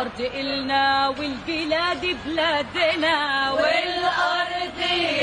الأرض إلنا والبلاد بلادنا والأرض إلنا